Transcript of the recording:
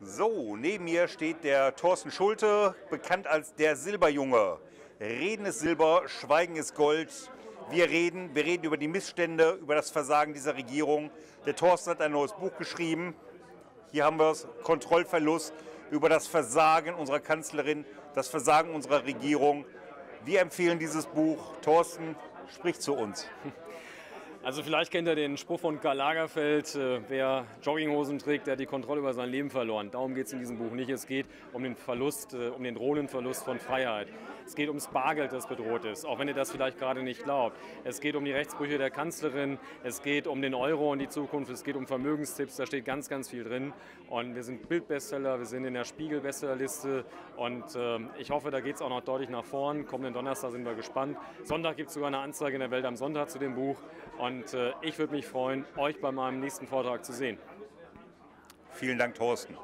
So, neben mir steht der Thorsten Schulte, bekannt als der Silberjunge. Reden ist Silber, Schweigen ist Gold. Wir reden, wir reden über die Missstände, über das Versagen dieser Regierung. Der Thorsten hat ein neues Buch geschrieben. Hier haben wir es, Kontrollverlust über das Versagen unserer Kanzlerin, das Versagen unserer Regierung. Wir empfehlen dieses Buch. Thorsten, sprich zu uns. Also vielleicht kennt ihr den Spruch von Karl Lagerfeld, äh, wer Jogginghosen trägt, der hat die Kontrolle über sein Leben verloren. Darum geht es in diesem Buch nicht. Es geht um den Verlust, äh, um den drohenden Verlust von Freiheit. Es geht ums Bargeld, das bedroht ist, auch wenn ihr das vielleicht gerade nicht glaubt. Es geht um die Rechtsbrüche der Kanzlerin, es geht um den Euro und die Zukunft, es geht um Vermögenstipps, da steht ganz, ganz viel drin. Und wir sind Bildbestseller, wir sind in der Spiegel-Bestsellerliste und äh, ich hoffe, da geht es auch noch deutlich nach vorn. Kommenden Donnerstag sind wir gespannt. Sonntag gibt es sogar eine Anzeige in der Welt am Sonntag zu dem Buch und äh, ich würde mich freuen, euch bei meinem nächsten Vortrag zu sehen. Vielen Dank, Thorsten.